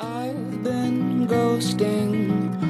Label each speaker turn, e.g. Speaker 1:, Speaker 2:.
Speaker 1: I've been ghosting.